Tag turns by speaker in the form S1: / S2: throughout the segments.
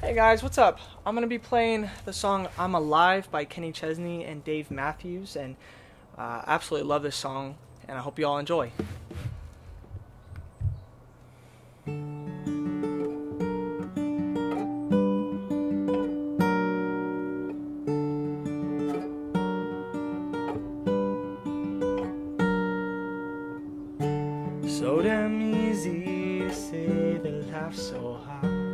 S1: Hey guys, what's up? I'm gonna be playing the song "I'm Alive" by Kenny Chesney and Dave Matthews, and uh, absolutely love this song, and I hope you all enjoy. So damn easy to say that life's so hard.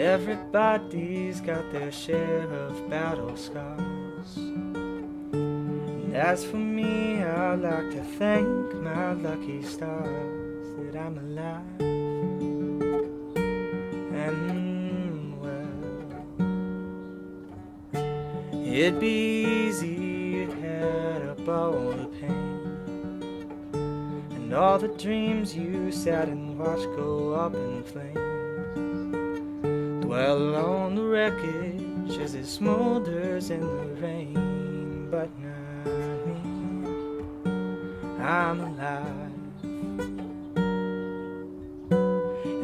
S1: Everybody's got their share of battle scars. And as for me, I'd like to thank my lucky stars that I'm alive. And well, it'd be easy to head up all the pain. And all the dreams you sat and watched go up in flames Dwell on the wreckage as it smolders in the rain But not me, I'm alive.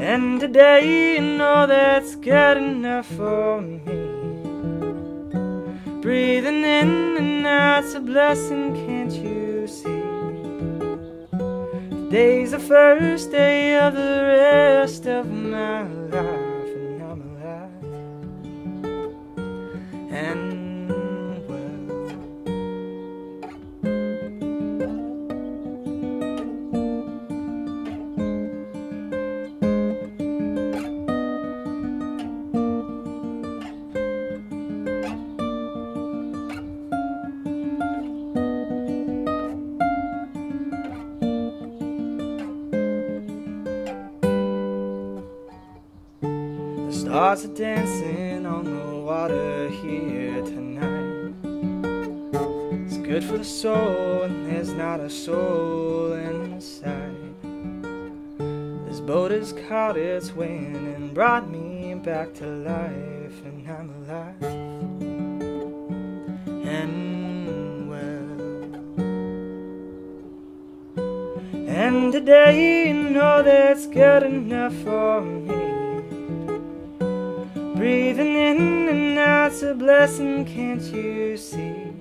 S1: And today you know that's good enough for me. Breathing in and out's a blessing, can't you see? Today's the first day of the rest of my life, And stars are dancing on the water here tonight. It's good for the soul, and there's not a soul in sight. This boat has caught its wind and brought me back to life, and I'm alive. And well, and today, you know that's good enough for me. Breathing in and out's a blessing, can't you see?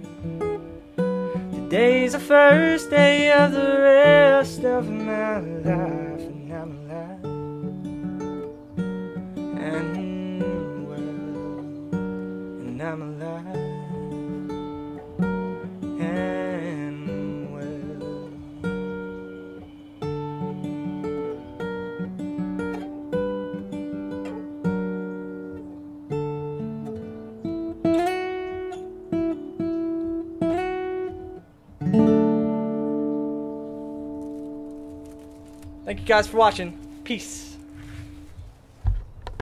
S1: Today's the first day of the rest of my life, and I'm alive. And Thank you guys for watching. Peace.